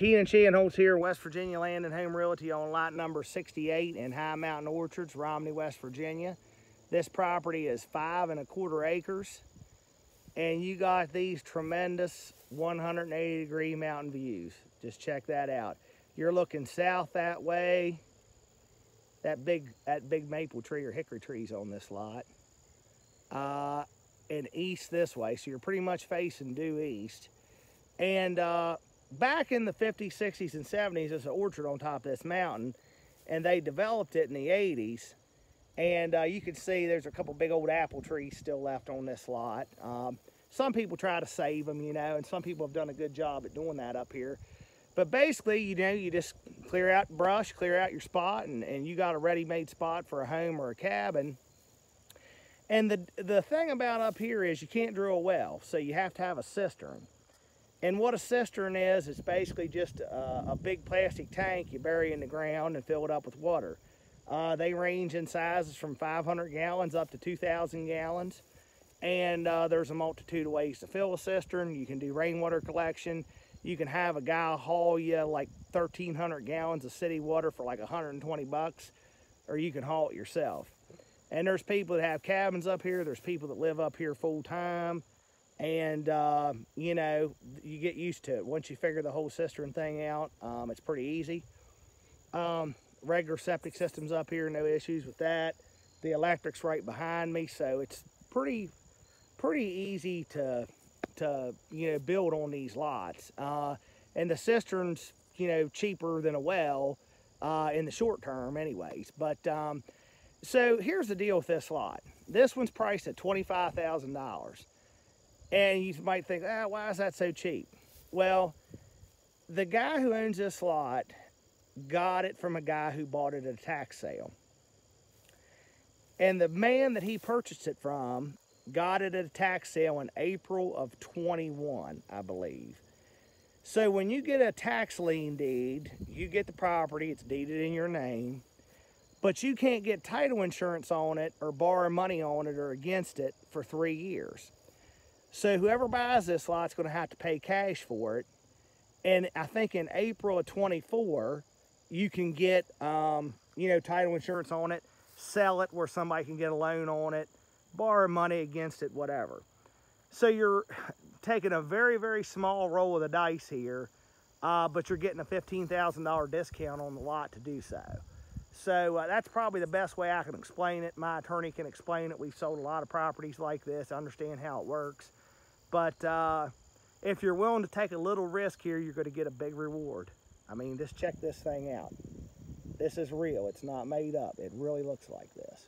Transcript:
Keenan Shanholtz here, West Virginia Land and Home Realty on lot number 68 in High Mountain Orchards, Romney, West Virginia. This property is five and a quarter acres. And you got these tremendous 180 degree mountain views. Just check that out. You're looking south that way. That big, that big maple tree or hickory trees on this lot. Uh, and east this way. So you're pretty much facing due east. And uh, back in the 50s, 60s, and 70s, there's an orchard on top of this mountain, and they developed it in the 80s. And uh, you can see there's a couple big old apple trees still left on this lot. Um, some people try to save them, you know, and some people have done a good job at doing that up here. But basically, you know, you just clear out brush, clear out your spot, and, and you got a ready-made spot for a home or a cabin. And the, the thing about up here is you can't drill a well, so you have to have a cistern. And what a cistern is, it's basically just a, a, big plastic tank you bury in the ground and fill it up with water. Uh, they range in sizes from 500 gallons up to 2,000 gallons. And uh, there's a multitude of ways to fill a cistern. You can do rainwater collection. You can have a guy haul you like 1,300 gallons of city water for like 120 bucks, or you can haul it yourself. And there's people that have cabins up here. There's people that live up here full time and uh, you know you get used to it. Once you figure the whole cistern thing out um, it's pretty easy. Um, regular septic systems up here no issues with that. The electric's right behind me so it's pretty pretty easy to to you know build on these lots. Uh, and the cisterns you know cheaper than a well uh, in the short term anyways. But um, so here's the deal with this lot. This one's priced at $25,000 and you might think, ah, why is that so cheap? Well, the guy who owns this lot got it from a guy who bought it at a tax sale. And the man that he purchased it from got it at a tax sale in April of 21, I believe. So when you get a tax lien deed, you get the property, it's deeded in your name, but you can't get title insurance on it or borrow money on it or against it for three years. So whoever buys this lot's going to have to pay cash for it. And I think in April of 24, you can get, um, you know, title insurance on it, sell it where somebody can get a loan on it, borrow money against it, whatever. So you're taking a very, very small roll of the dice here, uh, but you're getting a $15,000 discount on the lot to do so. So uh, that's probably the best way I can explain it. My attorney can explain it. We've sold a lot of properties like this, understand how it works. But uh, if you're willing to take a little risk here, you're going to get a big reward. I mean, just check this thing out. This is real. It's not made up. It really looks like this.